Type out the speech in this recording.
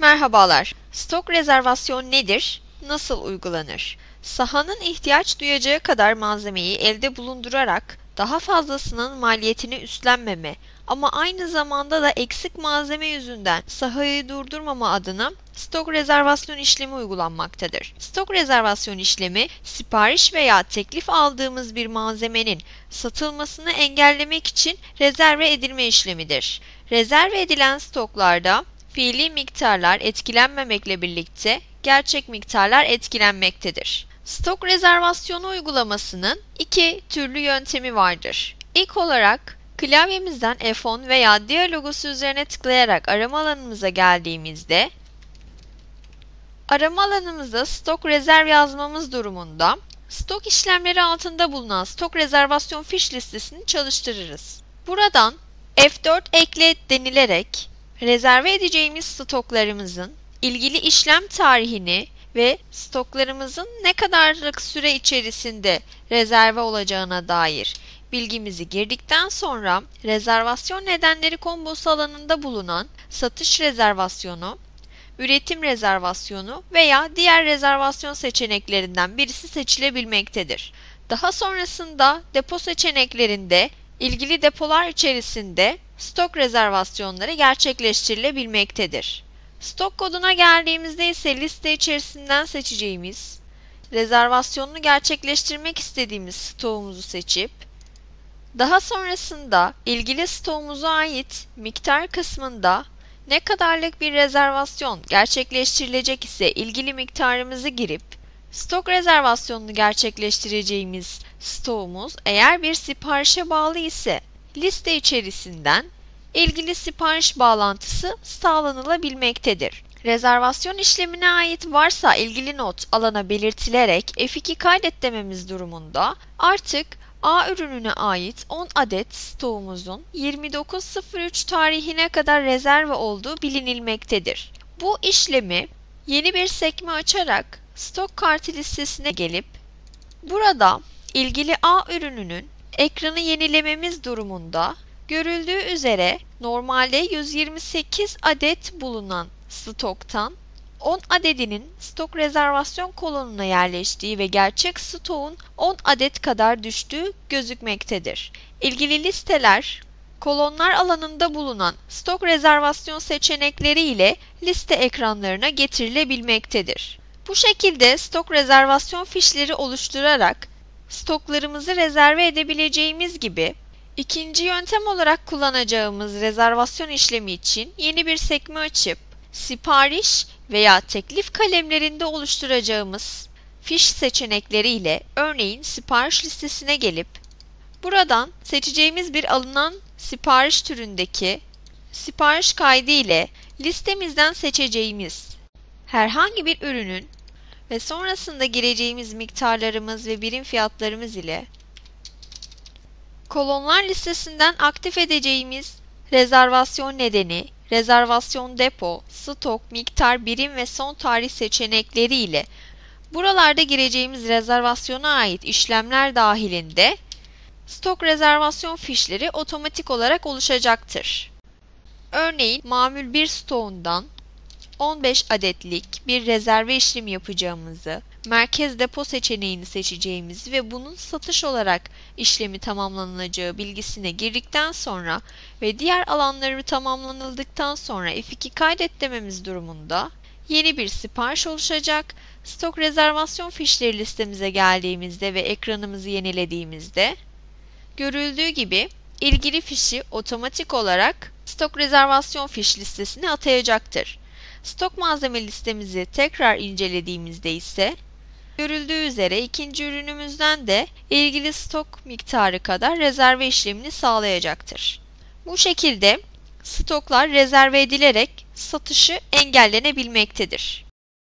Merhabalar. Stok rezervasyon nedir? Nasıl uygulanır? Sahanın ihtiyaç duyacağı kadar malzemeyi elde bulundurarak daha fazlasının maliyetini üstlenmeme ama aynı zamanda da eksik malzeme yüzünden sahayı durdurmama adına stok rezervasyon işlemi uygulanmaktadır. Stok rezervasyon işlemi sipariş veya teklif aldığımız bir malzemenin satılmasını engellemek için rezerve edilme işlemidir. Rezerve edilen stoklarda fiili miktarlar etkilenmemekle birlikte gerçek miktarlar etkilenmektedir. Stok rezervasyonu uygulamasının iki türlü yöntemi vardır. İlk olarak klavyemizden F10 veya diğer logosu üzerine tıklayarak arama alanımıza geldiğimizde arama alanımızda stok rezerv yazmamız durumunda stok işlemleri altında bulunan stok rezervasyon fiş listesini çalıştırırız. Buradan F4 ekle denilerek rezerve edeceğimiz stoklarımızın ilgili işlem tarihini ve stoklarımızın ne kadarlık süre içerisinde rezerve olacağına dair bilgimizi girdikten sonra rezervasyon nedenleri kombosu alanında bulunan satış rezervasyonu, üretim rezervasyonu veya diğer rezervasyon seçeneklerinden birisi seçilebilmektedir. Daha sonrasında depo seçeneklerinde ilgili depolar içerisinde stok rezervasyonları gerçekleştirilebilmektedir. Stok koduna geldiğimizde ise liste içerisinden seçeceğimiz, rezervasyonunu gerçekleştirmek istediğimiz stoğumuzu seçip, daha sonrasında ilgili stoğumuza ait miktar kısmında ne kadarlık bir rezervasyon gerçekleştirilecek ise ilgili miktarımızı girip, stok rezervasyonunu gerçekleştireceğimiz stoğumuz eğer bir siparişe bağlı ise liste içerisinden ilgili sipariş bağlantısı sağlanılabilmektedir. Rezervasyon işlemine ait varsa ilgili not alana belirtilerek F2 kaydet dememiz durumunda artık A ürününe ait 10 adet stoğumuzun 29.03 tarihine kadar rezerve olduğu bilinilmektedir. Bu işlemi yeni bir sekme açarak stok kartı listesine gelip burada ilgili A ürününün ekranı yenilememiz durumunda Görüldüğü üzere normalde 128 adet bulunan stoktan 10 adedinin stok rezervasyon kolonuna yerleştiği ve gerçek stoğun 10 adet kadar düştüğü gözükmektedir. İlgili listeler kolonlar alanında bulunan stok rezervasyon seçenekleri ile liste ekranlarına getirilebilmektedir. Bu şekilde stok rezervasyon fişleri oluşturarak stoklarımızı rezerve edebileceğimiz gibi İkinci yöntem olarak kullanacağımız rezervasyon işlemi için yeni bir sekme açıp sipariş veya teklif kalemlerinde oluşturacağımız fiş seçenekleriyle örneğin sipariş listesine gelip buradan seçeceğimiz bir alınan sipariş türündeki sipariş kaydı ile listemizden seçeceğimiz herhangi bir ürünün ve sonrasında gireceğimiz miktarlarımız ve birim fiyatlarımız ile kolonlar listesinden aktif edeceğimiz rezervasyon nedeni, rezervasyon depo, stok, miktar, birim ve son tarih seçenekleri ile buralarda gireceğimiz rezervasyona ait işlemler dahilinde stok rezervasyon fişleri otomatik olarak oluşacaktır. Örneğin mamül bir stoğundan 15 adetlik bir rezerve işlemi yapacağımızı, merkez depo seçeneğini seçeceğimizi ve bunun satış olarak işlemi tamamlanacağı bilgisine girdikten sonra ve diğer alanları tamamlanıldıktan sonra F2 kaydet dememiz durumunda yeni bir sipariş oluşacak. Stok rezervasyon fişleri listemize geldiğimizde ve ekranımızı yenilediğimizde görüldüğü gibi ilgili fişi otomatik olarak stok rezervasyon fiş listesine atayacaktır. Stok malzeme listemizi tekrar incelediğimizde ise görüldüğü üzere ikinci ürünümüzden de ilgili stok miktarı kadar rezerve işlemini sağlayacaktır. Bu şekilde stoklar rezerve edilerek satışı engellenebilmektedir.